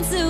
into